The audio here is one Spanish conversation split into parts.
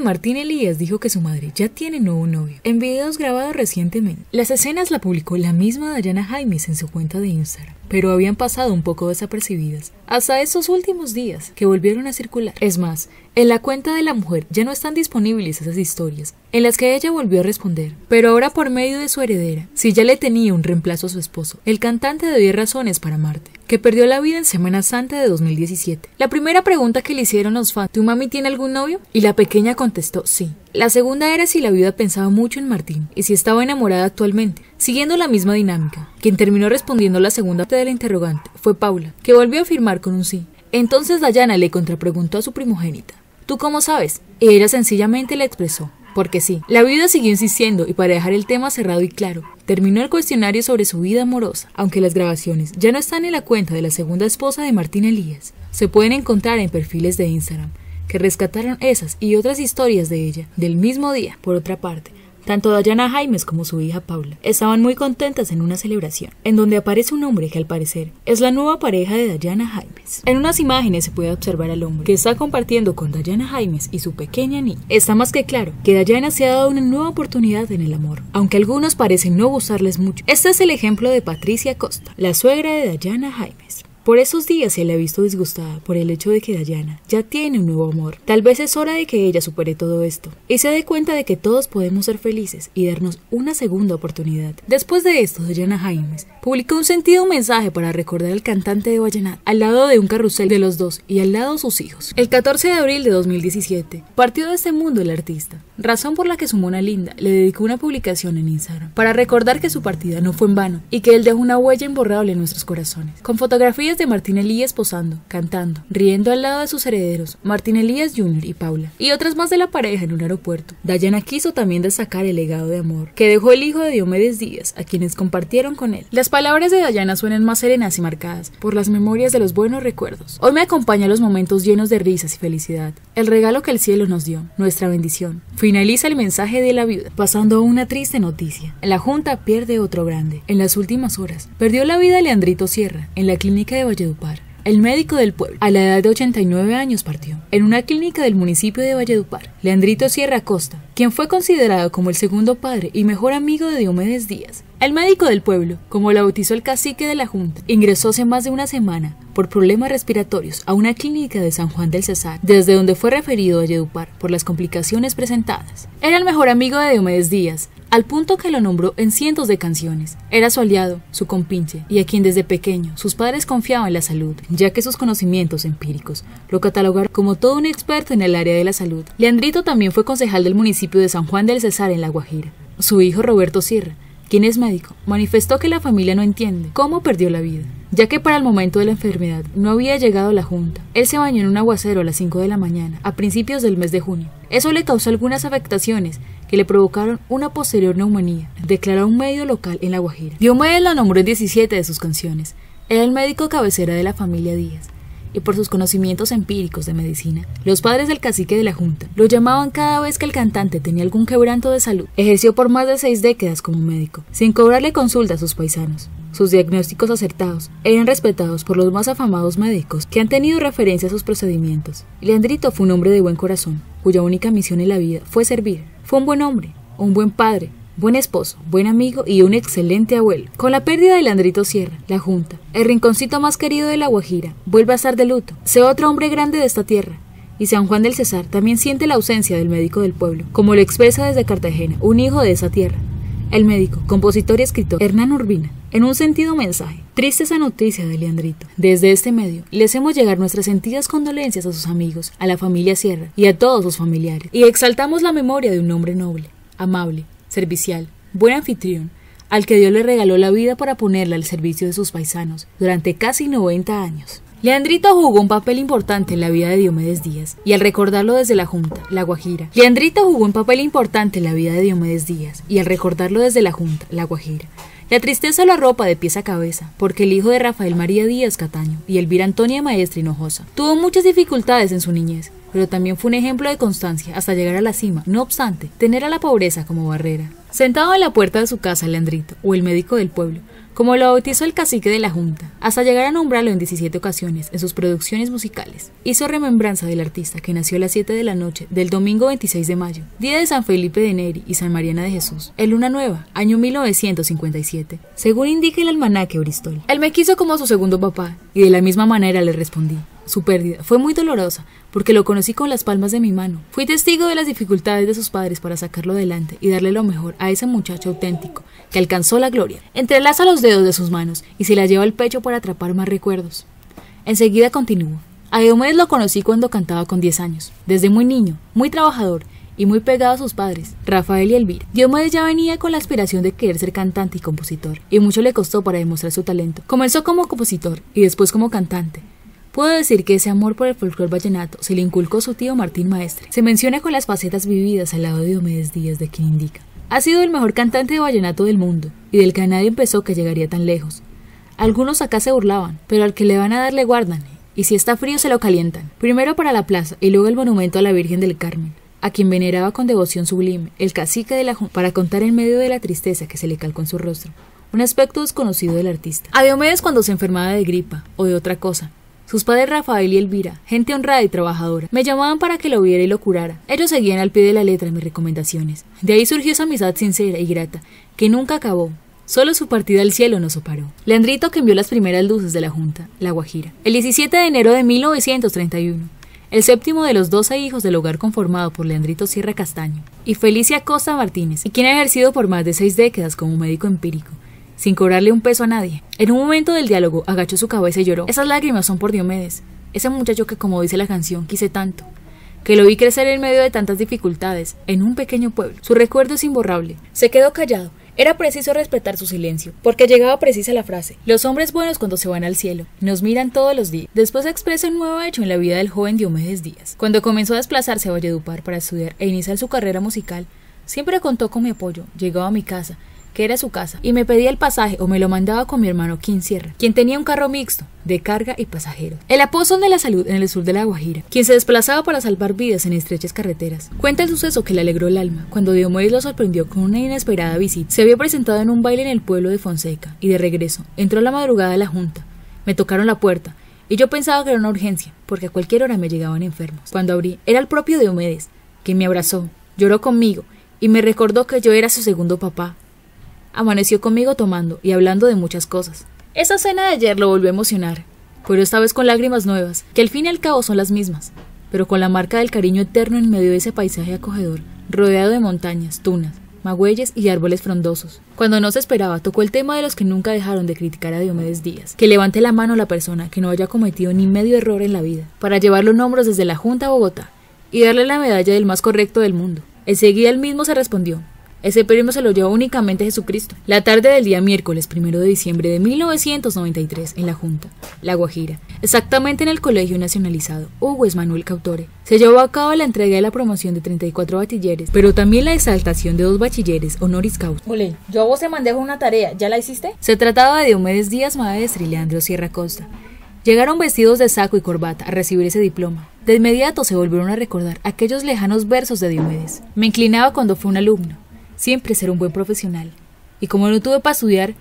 Martín Elías dijo que su madre ya tiene nuevo novio, en videos grabados recientemente. Las escenas la publicó la misma Dayana Jaimes en su cuenta de Instagram pero habían pasado un poco desapercibidas hasta estos últimos días que volvieron a circular. Es más, en la cuenta de la mujer ya no están disponibles esas historias en las que ella volvió a responder, pero ahora por medio de su heredera, si ya le tenía un reemplazo a su esposo, el cantante de 10 razones para Marte, que perdió la vida en Semana Santa de 2017. La primera pregunta que le hicieron los fans, ¿tu mami tiene algún novio? Y la pequeña contestó sí. La segunda era si la viuda pensaba mucho en Martín y si estaba enamorada actualmente, siguiendo la misma dinámica. Quien terminó respondiendo la segunda parte de la interrogante fue Paula, que volvió a afirmar con un sí. Entonces Dayana le contrapreguntó a su primogénita. ¿Tú cómo sabes? Y ella sencillamente le expresó. Porque sí, la viuda siguió insistiendo y para dejar el tema cerrado y claro, terminó el cuestionario sobre su vida amorosa, aunque las grabaciones ya no están en la cuenta de la segunda esposa de Martín Elías. Se pueden encontrar en perfiles de Instagram, que rescataron esas y otras historias de ella, del mismo día. Por otra parte, tanto Dayana Jaimes como su hija Paula estaban muy contentas en una celebración, en donde aparece un hombre que al parecer es la nueva pareja de Dayana Jaimes. En unas imágenes se puede observar al hombre que está compartiendo con Dayana Jaimes y su pequeña niña. Está más que claro que Dayana se ha dado una nueva oportunidad en el amor, aunque algunos parecen no gustarles mucho. Este es el ejemplo de Patricia Costa, la suegra de Dayana Jaimes. Por esos días se le ha visto disgustada por el hecho de que Dayana ya tiene un nuevo amor. Tal vez es hora de que ella supere todo esto y se dé cuenta de que todos podemos ser felices y darnos una segunda oportunidad. Después de esto, Dayana Jaimes publicó un sentido mensaje para recordar al cantante de Vallenato al lado de un carrusel de los dos y al lado sus hijos. El 14 de abril de 2017 partió de este mundo el artista, razón por la que su mona linda le dedicó una publicación en Instagram para recordar que su partida no fue en vano y que él dejó una huella imborrable en nuestros corazones, con fotografías de Martín Elías posando, cantando, riendo al lado de sus herederos, Martín Elías Jr. y Paula, y otras más de la pareja en un aeropuerto. Dayana quiso también destacar el legado de amor que dejó el hijo de Diomedes Díaz, a quienes compartieron con él. Las palabras de Dayana suenan más serenas y marcadas por las memorias de los buenos recuerdos. Hoy me acompaña los momentos llenos de risas y felicidad, el regalo que el cielo nos dio, nuestra bendición. Finaliza el mensaje de la viuda, pasando a una triste noticia. La Junta pierde otro grande. En las últimas horas, perdió la vida Leandrito Sierra, en la clínica de Valledupar. El médico del pueblo, a la edad de 89 años, partió. En una clínica del municipio de Valledupar, Leandrito Sierra Costa, quien fue considerado como el segundo padre y mejor amigo de Diomedes Díaz, el médico del pueblo, como lo bautizó el cacique de la Junta, ingresó hace más de una semana por problemas respiratorios a una clínica de San Juan del Cesar, desde donde fue referido a Valledupar por las complicaciones presentadas. Era el mejor amigo de Diomedes Díaz, al punto que lo nombró en cientos de canciones. Era su aliado, su compinche, y a quien desde pequeño sus padres confiaban en la salud, ya que sus conocimientos empíricos lo catalogaron como todo un experto en el área de la salud. Leandrito también fue concejal del municipio de San Juan del Cesar en La Guajira. Su hijo Roberto Sierra, quien es médico, manifestó que la familia no entiende cómo perdió la vida, ya que para el momento de la enfermedad no había llegado la junta. Él se bañó en un aguacero a las 5 de la mañana, a principios del mes de junio. Eso le causó algunas afectaciones que le provocaron una posterior neumonía, declaró un medio local en La Guajira. Diomedes la nombró en 17 de sus canciones. Era el médico cabecera de la familia Díaz y por sus conocimientos empíricos de medicina. Los padres del cacique de la Junta lo llamaban cada vez que el cantante tenía algún quebranto de salud. Ejerció por más de seis décadas como médico, sin cobrarle consulta a sus paisanos. Sus diagnósticos acertados eran respetados por los más afamados médicos que han tenido referencia a sus procedimientos. Leandrito fue un hombre de buen corazón, cuya única misión en la vida fue servir. Fue un buen hombre, un buen padre, buen esposo, buen amigo y un excelente abuelo. Con la pérdida de Leandrito Sierra, la Junta, el rinconcito más querido de La Guajira, vuelve a estar de luto. Sé otro hombre grande de esta tierra. Y San Juan del Cesar también siente la ausencia del médico del pueblo, como lo expresa desde Cartagena, un hijo de esa tierra. El médico, compositor y escritor Hernán Urbina, en un sentido mensaje. Triste esa noticia de Leandrito. Desde este medio, le hacemos llegar nuestras sentidas condolencias a sus amigos, a la familia Sierra y a todos sus familiares. Y exaltamos la memoria de un hombre noble, amable, servicial, buen anfitrión, al que Dios le regaló la vida para ponerla al servicio de sus paisanos durante casi 90 años. Leandrito jugó un papel importante en la vida de Diomedes Díaz, y al recordarlo desde la Junta, La Guajira. Leandrito jugó un papel importante en la vida de Diomedes Díaz, y al recordarlo desde la Junta, La Guajira. La tristeza lo arropa de pies a cabeza, porque el hijo de Rafael María Díaz Cataño y Elvira Antonia Maestra Hinojosa tuvo muchas dificultades en su niñez, pero también fue un ejemplo de constancia hasta llegar a la cima. No obstante, tener a la pobreza como barrera. Sentado en la puerta de su casa, Leandrito, o el médico del pueblo, como lo bautizó el cacique de la Junta, hasta llegar a nombrarlo en 17 ocasiones en sus producciones musicales. Hizo remembranza del artista que nació a las 7 de la noche del domingo 26 de mayo, día de San Felipe de Neri y San Mariana de Jesús, en Luna Nueva, año 1957, según indica el almanaque Bristol. Él me quiso como su segundo papá, y de la misma manera le respondí. Su pérdida fue muy dolorosa, porque lo conocí con las palmas de mi mano. Fui testigo de las dificultades de sus padres para sacarlo adelante y darle lo mejor a ese muchacho auténtico, que alcanzó la gloria. Entrelaza los dedos de sus manos y se la lleva al pecho para atrapar más recuerdos. Enseguida continuó. A Diomedes lo conocí cuando cantaba con 10 años. Desde muy niño, muy trabajador y muy pegado a sus padres, Rafael y Elvira. Diomedes ya venía con la aspiración de querer ser cantante y compositor, y mucho le costó para demostrar su talento. Comenzó como compositor y después como cantante, Puedo decir que ese amor por el folclore vallenato se le inculcó su tío Martín Maestre. Se menciona con las facetas vividas al lado de Diomedes Díaz de quien indica. Ha sido el mejor cantante de vallenato del mundo, y del que nadie empezó que llegaría tan lejos. Algunos acá se burlaban, pero al que le van a dar le guardan, y si está frío se lo calientan. Primero para la plaza y luego el monumento a la Virgen del Carmen, a quien veneraba con devoción sublime el cacique de la Junta para contar en medio de la tristeza que se le calcó en su rostro, un aspecto desconocido del artista. A Diomedes cuando se enfermaba de gripa o de otra cosa, sus padres Rafael y Elvira, gente honrada y trabajadora, me llamaban para que lo viera y lo curara. Ellos seguían al pie de la letra mis recomendaciones. De ahí surgió esa amistad sincera y grata, que nunca acabó. Solo su partida al cielo nos separó. Leandrito que envió las primeras luces de la Junta, La Guajira, el 17 de enero de 1931 el séptimo de los doce hijos del hogar conformado por Leandrito Sierra Castaño y Felicia Costa Martínez, y quien ha ejercido por más de seis décadas como médico empírico sin cobrarle un peso a nadie. En un momento del diálogo agachó su cabeza y lloró. Esas lágrimas son por Diomedes, ese muchacho que, como dice la canción, quise tanto, que lo vi crecer en medio de tantas dificultades, en un pequeño pueblo. Su recuerdo es imborrable. Se quedó callado. Era preciso respetar su silencio, porque llegaba precisa la frase. Los hombres buenos cuando se van al cielo, nos miran todos los días. Después expresa un nuevo hecho en la vida del joven Diomedes Díaz. Cuando comenzó a desplazarse a Valledupar para estudiar e iniciar su carrera musical, siempre contó con mi apoyo. Llegaba a mi casa, que era su casa, y me pedía el pasaje o me lo mandaba con mi hermano Quien Sierra, quien tenía un carro mixto, de carga y pasajeros. El apóstol de la salud en el sur de la Guajira, quien se desplazaba para salvar vidas en estrechas carreteras. Cuenta el suceso que le alegró el alma cuando Diomedes lo sorprendió con una inesperada visita. Se había presentado en un baile en el pueblo de Fonseca y de regreso entró a la madrugada de la junta. Me tocaron la puerta y yo pensaba que era una urgencia, porque a cualquier hora me llegaban enfermos. Cuando abrí, era el propio Diomedes, quien me abrazó, lloró conmigo y me recordó que yo era su segundo papá amaneció conmigo tomando y hablando de muchas cosas. Esa cena de ayer lo volvió a emocionar, pero esta vez con lágrimas nuevas, que al fin y al cabo son las mismas, pero con la marca del cariño eterno en medio de ese paisaje acogedor, rodeado de montañas, tunas, magüeyes y árboles frondosos. Cuando no se esperaba, tocó el tema de los que nunca dejaron de criticar a Diomedes Díaz, que levante la mano a la persona que no haya cometido ni medio error en la vida, para llevarlo en hombros desde la Junta a Bogotá y darle la medalla del más correcto del mundo. Enseguida él mismo se respondió, ese premio se lo llevó únicamente Jesucristo. La tarde del día miércoles primero de diciembre de 1993, en la Junta, La Guajira, exactamente en el Colegio Nacionalizado Hugo Manuel Cautore, se llevó a cabo la entrega de la promoción de 34 bachilleres, pero también la exaltación de dos bachilleres honoris causa. Ole, yo a vos te mandé una tarea, ¿ya la hiciste? Se trataba de Diomedes Díaz Maestre y Leandro Sierra Costa. Llegaron vestidos de saco y corbata a recibir ese diploma. De inmediato se volvieron a recordar aquellos lejanos versos de Diomedes. Me inclinaba cuando fue un alumno siempre ser un buen profesional. Y como no tuve para estudiar,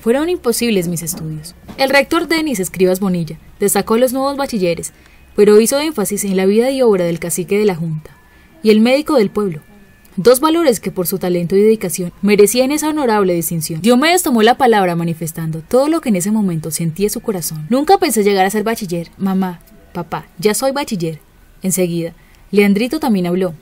fueron imposibles mis estudios. El rector Denis Escribas Bonilla destacó los nuevos bachilleres, pero hizo énfasis en la vida y obra del cacique de la Junta y el médico del pueblo, dos valores que por su talento y dedicación merecían esa honorable distinción. Diomedes tomó la palabra manifestando todo lo que en ese momento sentía su corazón. Nunca pensé llegar a ser bachiller, mamá, papá, ya soy bachiller. Enseguida, Leandrito también habló,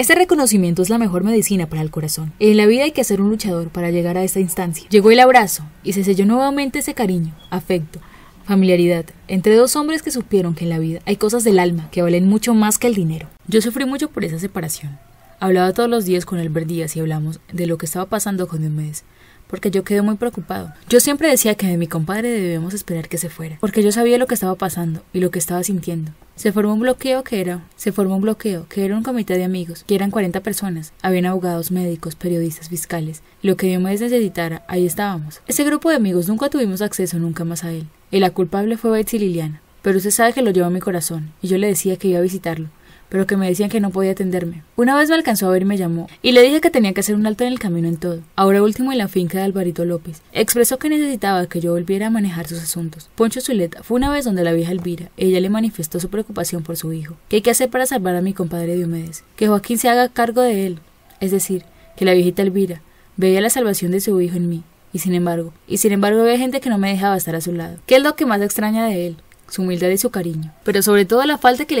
este reconocimiento es la mejor medicina para el corazón. En la vida hay que ser un luchador para llegar a esta instancia. Llegó el abrazo y se selló nuevamente ese cariño, afecto, familiaridad entre dos hombres que supieron que en la vida hay cosas del alma que valen mucho más que el dinero. Yo sufrí mucho por esa separación. Hablaba todos los días con Albert Díaz y hablamos de lo que estaba pasando con Diomedes porque yo quedé muy preocupado. Yo siempre decía que de mi compadre debíamos esperar que se fuera, porque yo sabía lo que estaba pasando y lo que estaba sintiendo. Se formó un bloqueo que era, se formó un bloqueo que era un comité de amigos, que eran 40 personas, habían abogados, médicos, periodistas, fiscales, lo que me necesitara, ahí estábamos. Ese grupo de amigos nunca tuvimos acceso nunca más a él, y la culpable fue Betsy Liliana, pero usted sabe que lo llevó a mi corazón, y yo le decía que iba a visitarlo, pero que me decían que no podía atenderme. Una vez me alcanzó a ver y me llamó, y le dije que tenía que hacer un alto en el camino en todo. Ahora último en la finca de Alvarito López. Expresó que necesitaba que yo volviera a manejar sus asuntos. Poncho Zuleta fue una vez donde la vieja Elvira. Ella le manifestó su preocupación por su hijo. ¿Qué hay que hacer para salvar a mi compadre Diomedes? Que Joaquín se haga cargo de él. Es decir, que la viejita Elvira veía la salvación de su hijo en mí. Y sin embargo, y sin embargo había gente que no me dejaba estar a su lado. ¿Qué es lo que más extraña de él? Su humildad y su cariño. Pero sobre todo la falta que le